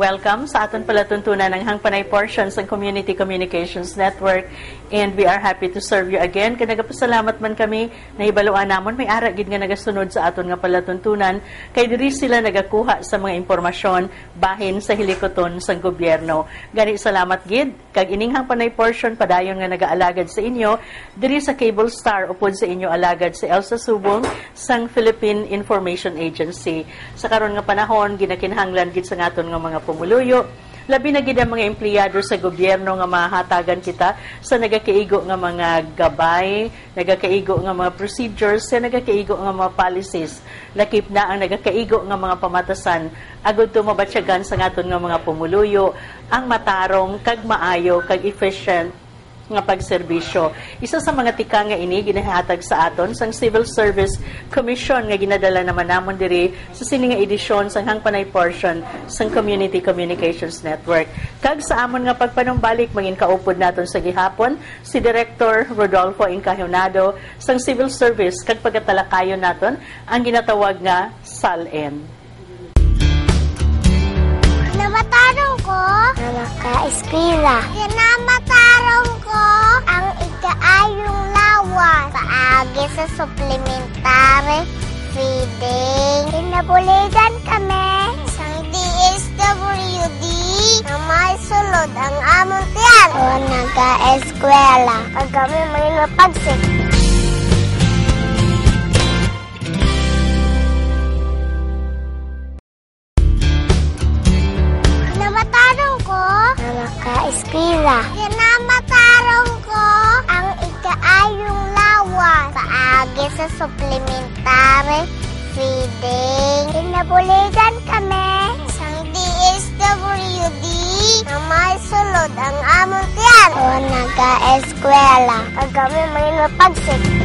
Welcome sa aton palatuntunan ng Hangpanay Portions ng Community Communications Network and we are happy to serve you again. Kaya nagapasalamat man kami na ibaluan namon may ara gid nga nagasunod sa aton nga palatuntunan kay diri sila nagakuha sa mga impormasyon bahin sa hilikoton sa gobyerno. Gani salamat gid kag ining Hangpanay Portion padayon nga nagaalagad sa inyo diri sa Cable Star upod sa inyo alagad si Elsa Subong sang Philippine Information Agency. Sa karon nga panahon ginakinahanglan gid sa ngaton nga mga pumuluyo. Labi na gid mga empleyado sa gobyerno nga mahatagan kita sa nagakaigo nga mga gabay, nagakaigo nga mga procedures, sa nagakaigo nga mga policies. Lakip na ang nagakaigo nga mga pamatasan agud tumabatsyagan sa ngaton nga mga pumuluyo ang matarong kag maayo kag efficient nga pagserbisyo. Isa sa mga tika nga ini ginahatag sa aton sang Civil Service Commission nga ginadala naman namon diri sa sini nga edisyon sang hangpanay portion sang Community Communications Network. Kag sa amon nga pagpanumbalik mangin kaupod naton sa gihapon si Director Rodolfo Incahionado sang Civil Service kag pagatalakayon naton ang ginatawag nga SALN. Namatarong ko na naka-eskwela. Kinamatarong ko ang ikaayong lawas. Paagi sa supplementary feeding. Kinabuligan kami isang DSWD na may sulod ang among tiyan. O naka-eskwela. Pag kami may napagsik. Paagi sa supplementary feeding. Kinabuligan kami isang DSWD na may sulod ang among tiyan. O naka-eskwela. Pag kami may napagsik.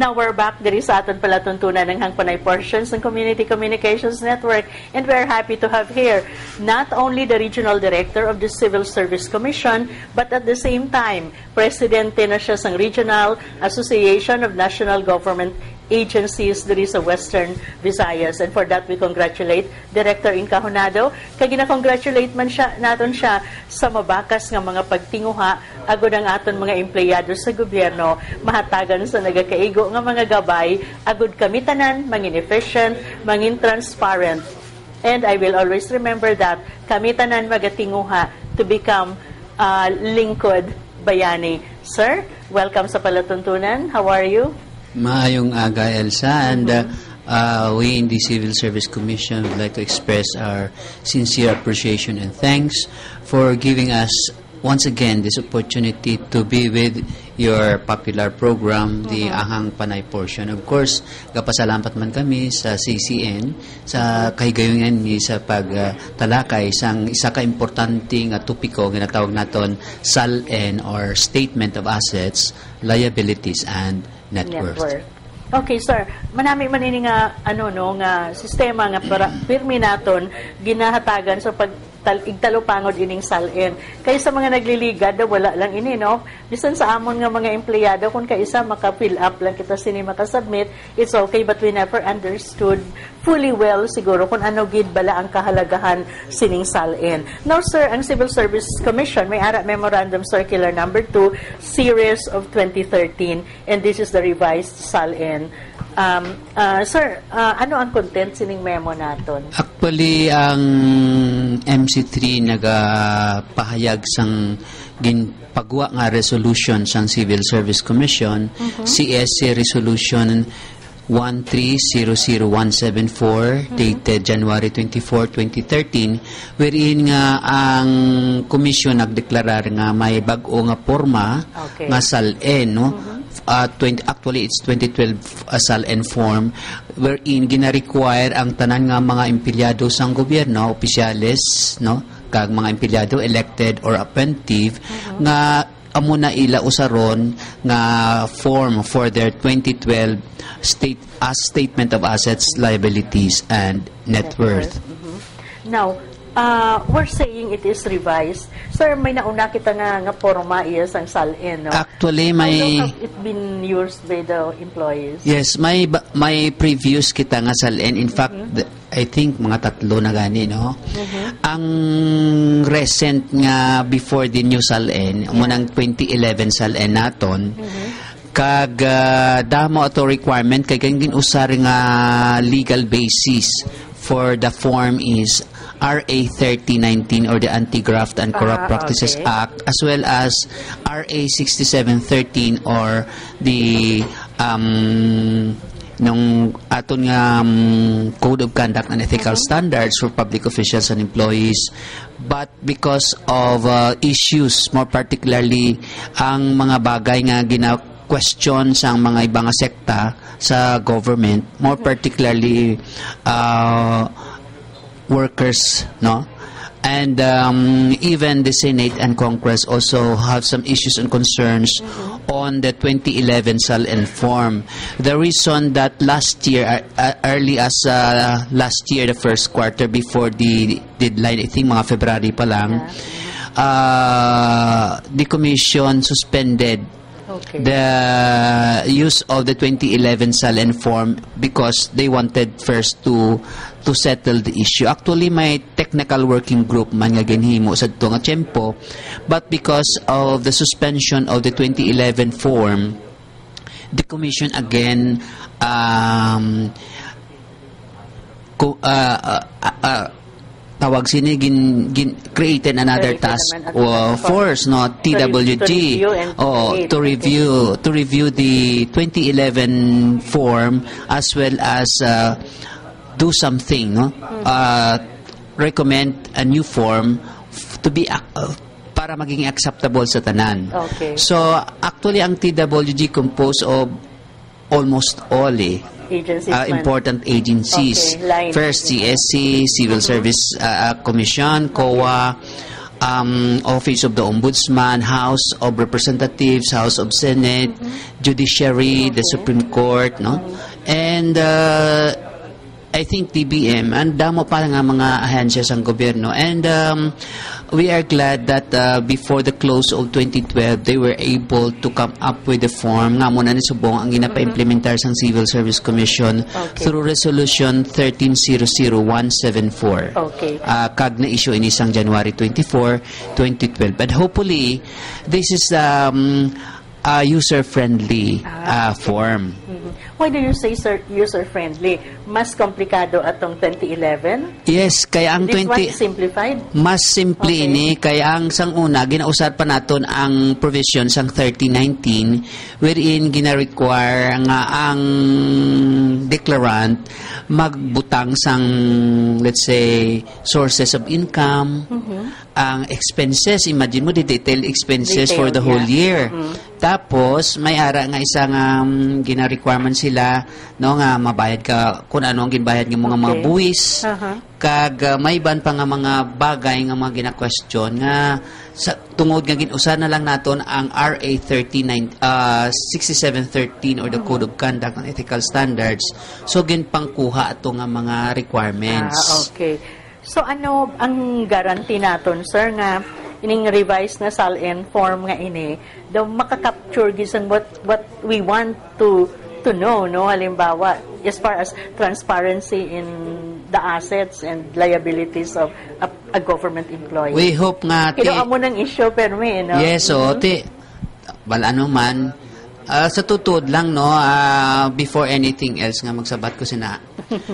Now we're back. Diri sa aton palatuntunan ng Hangpanay Portions ng Community Communications Network. And we're happy to have here not only the Regional Director of the Civil Service Commission but at the same time, Presidente na siya sang Regional Association of National Government agencies diri sa Western Visayas. And for that, we congratulate Director Incahonado. Kag gina-congratulate man siya, naton siya sa mabakas nga mga pagtinguha agod ang aton mga empleyado sa gobyerno mahatagan sa nagakaigo nga mga gabay agod kami tanan mangin efficient, mangin transparent. And I will always remember that kami tanan magatinguha to become uh, lingkod bayani. Sir, welcome sa Palatuntunan. How are you? Maayong aga, Elsa. And uh, uh, we in the Civil Service Commission would like to express our sincere appreciation and thanks for giving us once again this opportunity to be with your popular program, the Ahang Panay portion. Of course, kapasalamat man kami sa CCN sa kahigayunan ni sa pagtalakay sang isa ka importante nga topiko nga natawag naton SALN or Statement of Assets, Liabilities and Net, worth. Okay, sir. Manami man ini nga ano no nga sistema nga para pirmi naton ginahatagan sa pag tal, igtalupangod ining salin. Kay sa mga nagliligad daw wala lang ini no. Bisan sa amon nga mga empleyado kung kaisa maka-fill up lang kita sini maka-submit, it's okay but we never understood fully well siguro kung ano gid bala ang kahalagahan sining salin. Now sir, ang Civil Service Commission may ara memorandum circular number 2 series of 2013 and this is the revised salin. Um, uh, sir, uh, ano ang content sining memo naton? Actually, ang MC3 nagapahayag sang ginpagwa nga resolution sang Civil Service Commission, CSC Resolution 1300174 dated January 24, 2013 wherein nga ang komisyon nagdeklarar nga may bag-o nga porma Okay. nga SALN no? Uh, 20, actually it's 2012 asal and form wherein gina-require ang tanan nga mga empleyado sang gobyerno, opisyales, no, kag mga empleyado elected or appointive nga amo na ila usaron nga form for their 2012 state as statement of assets, liabilities and net worth. Now, uh, we're saying it is revised. Sir, may nauna kita nga nga forma is ang SALN, no? Actually, How may long have it been used by the employees? Yes, may may previews kita nga sa LN. In fact, th- I think mga tatlo na gani, no? Ang recent nga before the new SALN, mo ng 2011 SALN naton, kag ah, damo ato requirement kay kang ginusar nga legal basis for the form is RA 3019 or the Anti-Graft and Ah, Corrupt Practices okay. Act as well as RA 6713 or the um, nung aton nga um, Code of Conduct and Ethical Standards for Public Officials and Employees. But because of uh, issues more particularly ang mga bagay nga gina question sa mga ibang sekta sa government. More particularly uh, workers, no? And um, even the Senate and Congress also have some issues and concerns on the 2011 SALN form. The reason that last year, uh, uh, early as uh, last year, the first quarter before the deadline, I think mga February pa lang, uh, the Commission suspended Okay. the use of the 2011 SALN form because they wanted first to to settle the issue. Actually, may technical working group man nga ginhimo sa nga tiyempo, but because of the suspension of the 2011 form, the commission again um, uh, uh, uh, uh, tawag sini gin, gin created another task uh, force no? TWG To oh to review to review the 2011 form as well as uh, do something no uh, recommend a new form to be uh, para maging acceptable sa tanan Okay. so actually ang TWG composed of almost all eh Agencies uh, important agencies. Okay, line. First, CSC, Civil Service uh, Commission, COA, um, Office of the Ombudsman, House of Representatives, House of Senate, Judiciary, the Supreme Court, no? And uh, I think DBM, and damo pa nga mga ahensyas ang gobyerno. And um, we are glad that uh, before the close of 2012, they were able to come up with the form nga muna ni Subong ang ginapa-implementar sang Civil Service Commission Okay. through Resolution 1300174. Okay. Uh, kag na issue ini sang January 24, 2012. But hopefully, this is um, a user-friendly uh, form. Why do you say user-friendly? Mas komplikado atong 2011? Yes, kaya ang This one 20... is simplified? Mas simple Okay. ini kaya ang sang una ginausar pa naton ang provision sang 3019 wherein gina-require nga ang declarant magbutang sang let's say sources of income ang expenses imagine mo the detailed expenses Detail, for the whole yeah. year tapos may ara nga isang um, gina-requirement sila no nga mabayad ka kung ano ang ginbayad ng mga mga Okay. buwis Aha. kag uh, may ban pa nga mga bagay nga mga gina-question nga sa tungod nga ginusa na lang naton ang RA 39 uh, 6713 or the Code of Conduct and Ethical Standards so ginpangkuha ato nga mga requirements Ah, okay. So ano ang guarantee naton, sir, nga ining revised na SALN form nga ini, daw makakapture gisan what what we want to to know, no? Halimbawa, as far as transparency in the assets and liabilities of a, a government employee. we hope nga ti- Kino amo ng issue pero may, no? Yes, so ti wala ano man ah, sa tutod lang no ah, before anything else nga magsabat ko sina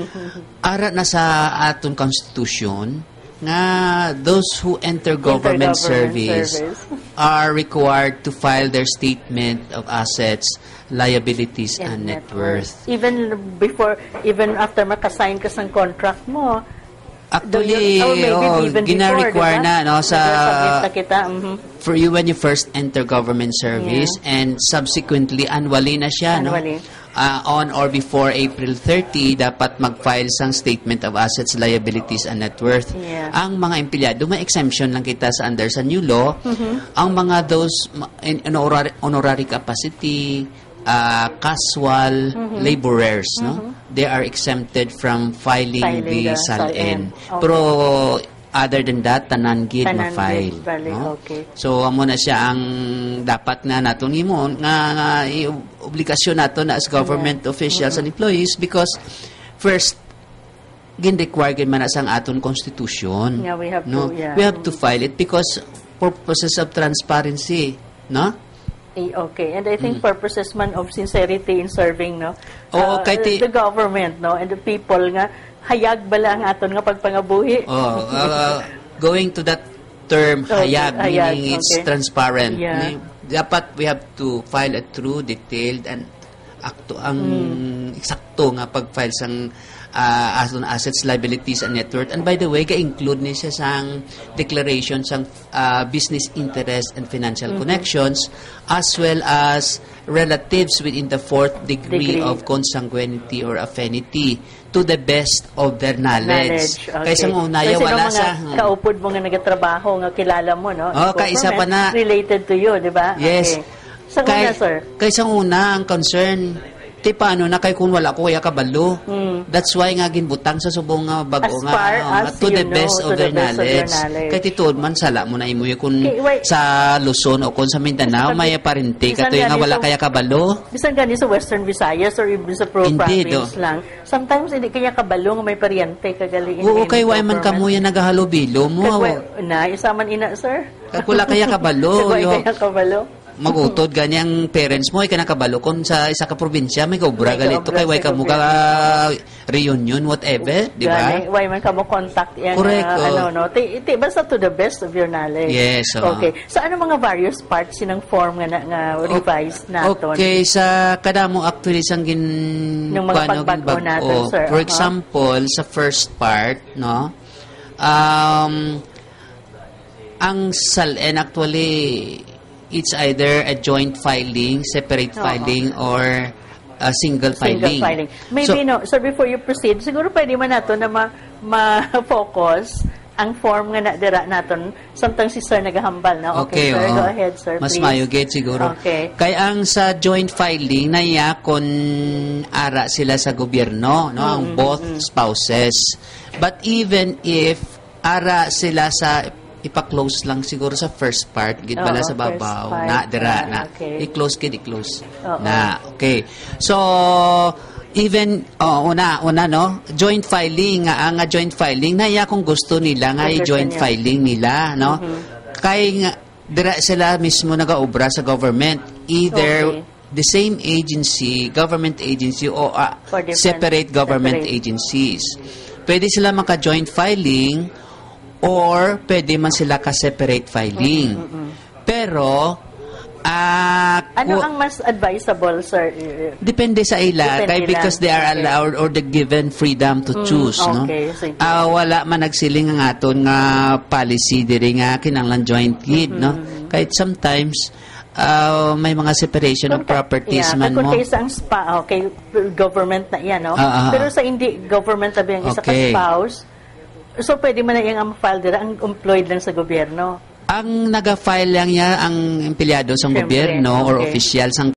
ara na sa aton constitution nga those who enter government, Intergovernment service, service. are required to file their statement of assets, liabilities, and, net worth. Even before, even after makasign ka sa contract mo, Actually, you- oh, gina-require before, na diba? no, sa na kita. mhm. for you when you first enter government service and subsequently annually na siya Annually. no Ah, on or before April 30 dapat mag-file sang statement of assets liabilities and net worth Yeah. ang mga empleyado may exemption lang kita sa under sa new law Mm-hmm. ang mga those in honorary, honorary capacity ah, casual Mm-hmm. laborers no they are exempted from filing, Filing the the SALN. Okay. pero other than that tanan gid ma-file bali, no? okay. So amo na siya ang dapat nga naton imo nga, nga obligasyon nato na as government officials and employees because first gin require gid man na sang aton constitution. Yeah, we have to, no? yeah. We have to file it because purposes of transparency, no? Eh, Okay, and I think purposes man of sincerity in serving, no? Mm. Oo, Uh, kay ti- the government, no? And the people nga, hayag bala ang aton nga pagpangabuhi. Oh, uh, going to that term Okay, hayag, hayag, meaning it's okay. transparent. Yeah. Dapat we have to file a true, detailed, and akto ang Hmm. eksakto nga pag-file sang uh, aton assets, liabilities, and net worth. And by the way, ga-include ni siya sang declaration sang uh, business interest and financial Mm-hmm. connections as well as relatives within the fourth degree, Degree. of consanguinity or affinity to the best of their knowledge. Okay. Kaysa mo unaya Kasi wala mga sa kaupod mo nga nagatrabaho nga kilala mo, no? Oh, kaisa pa na- Related to you, di ba? Yes. Okay. Sa una, sir. Kaysa una ang concern ti paano na kay kung wala ko kaya kabalo. Mm. That's why nga ginbutang sa subong nga bago As nga far nga as to the know, best to of the their best of your knowledge. knowledge. Kay tituod man sala mo na imo kung Okay, sa Luzon o kung sa Mindanao may parente katoy nga wala kaya kabalo. Bisan gani sa Western Visayas or even sa pro Indeed, province lang. Sometimes hindi kanya kabalo nga may paryente kagali in Oo kay way man kamo yan nagahalubilo mo. Kag- na, isa man ina, sir. Kag wala kaya kabalo. Kaya kabalo. Magutod ganyang parents mo ay ka nakabalo kung sa isa ka probinsya may kaubra kaubra kay way ka mo ka reunion whatever di ba Gani, why man ka mo contact yan. Correct, uh, oh. ano, no? Ti, ti, basta to the best of your knowledge. Yes, oh. Okay. So, ano mga various parts sinang form nga, na, nga revised naton? Okay, sa kadamo actually sang gin Yung mga pagbago natin, bago. sir. For Aha. example, sa first part, no? Um ang SALN actually it's either a joint filing, separate Oo. filing or a single filing. Single filing. Maybe, So, no, so before you proceed, siguro pwede man nato na ma- ma-focus ang form nga na dira naton samtang si sir nagahambal na okay, sir oo. go ahead sir Mas please mayo gate siguro. Okay. Kaya ang sa joint filing na iya kon ara sila sa gobyerno, no, ang Mm-hmm, both spouses. But even if ara sila sa ipa-close lang siguro sa first part, gid bala Oo, sa babaw, first part. na dira Ah, na. okay. I-close gid i-close. Oo. Na, okay. So even oh, una una no joint filing nga ang nga joint filing na iya kung gusto nila nga gusto i-joint niya. filing nila no Mm-hmm. kay nga dira sila mismo nagaobra sa government either Okay. the same agency government agency o ah, For different- separate government separate. agencies pwede sila maka joint filing or pwede man sila ka separate filing pero ah ano ku- ang mas advisable sir Depende sa ila Depende kay because they are Okay. allowed or the given freedom to choose no. okay, sige. Ah, wala man nagsiling ang aton nga policy diri nga kinahanglan joint lead no. Mm-hmm. Kahit sometimes ah, may mga separation of Kung properties yeah, man kung mo. kayo sa ang spa, okay, government na yan, no? Ah, ah, Pero ah. sa hindi government na yung isa Okay. ka spouse, so pwede man na yung file dira, ang employed lang sa gobyerno. Ang naga-file lang niya ang empleyado sa Siyempre, gobyerno or okay. official sang